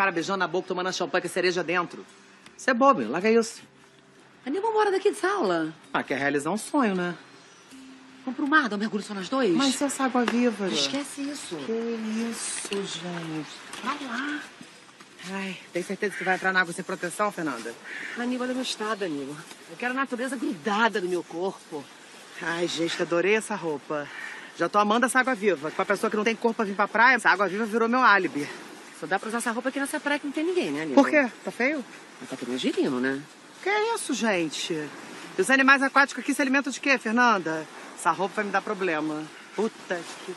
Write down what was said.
cara beijando na boca, tomando champanhe com a cereja dentro. Você é bobo, larga isso. Aníbal mora daqui de sala. Ah, quer realizar um sonho, né? Vamos pro mar, dá um mergulho só nós dois? Mas se essa água viva. Esquece isso. Que isso, gente. Pra lá. Ai, tem certeza que vai entrar na água sem proteção, Fernanda? Aníbal é meu estado, Aníbal. Eu quero a natureza grudada no meu corpo. Ai, gente, adorei essa roupa. Já tô amando essa água viva. Pra pessoa que não tem corpo pra vir pra praia, essa água viva virou meu álibi. Só dá pra usar essa roupa aqui nessa praia que não tem ninguém, né, Aníbal? Por quê? Tá feio? Mas tá querendo girino, né? Que isso, gente? E os animais aquáticos aqui se alimentam de quê, Fernanda? Essa roupa vai me dar problema. Puta que...